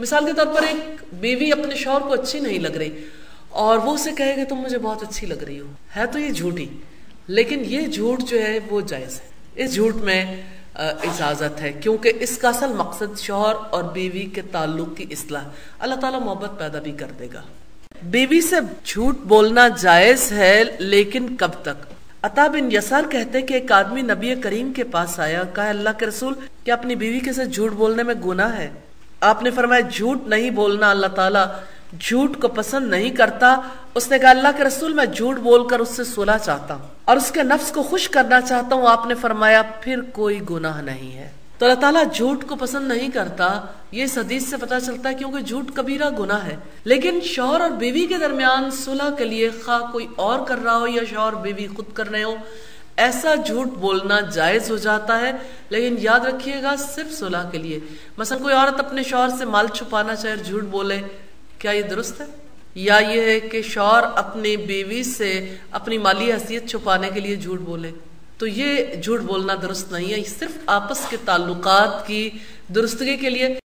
मिसाल के तौर पर एक बीवी अपने शौहर को अच्छी नहीं लग रही, और वो उसे कहेगा, तुम मुझे बहुत अच्छी लग रही हो। है तो ये झूठी, लेकिन ये झूठ जो है, वो जायज़ है। इस झूठ में इजाज़त है, क्योंकि इसका असल मकसद शौहर और बीवी के ताल्लुक की असलाह अल्लाह ताला मोहब्बत पैदा भी कर देगा। बीवी से झूठ बोलना जायज़ है, लेकिन कब तक? अता बिन यसार कहते कि एक आदमी नबी करीम के पास आया, कहा, अल्लाह के रसूल, क्या अपनी बीवी के साथ झूठ बोलने में गुना है? आपने फरमाया, झूठ नहीं बोलना अल्लाह ताला, झूठ को पसंद नहीं करता। उसने कहा, अल्लाह के रसूल, मैं झूठ बोलकर उससे सुलह चाहता हूँ और उसके नफ्स को खुश करना चाहता हूँ। आपने फरमाया, फिर कोई गुनाह नहीं है। तो अल्लाह ताला झूठ को पसंद नहीं करता, ये हदीस से पता चलता है क्योंकि झूठ कबीरा गुना है। लेकिन शौहर और बीवी के दरमियान सुलह के लिए खा कोई और कर रहा हो या शौहर बीवी खुद कर रहे हो, ऐसा झूठ बोलना जायज़ हो जाता है। लेकिन याद रखिएगा, सिर्फ़ सुलह के लिए। मसल कोई औरत अपने शौहर से माल छुपाना चाहे झूठ बोले, क्या ये दुरुस्त है? या ये है कि शौहर अपनी बीवी से अपनी माली हैसियत छुपाने के लिए झूठ बोले? तो ये झूठ बोलना दुरुस्त नहीं है सिर्फ़ आपस के ताल्लुकात की दुरुस्तगी के लिए।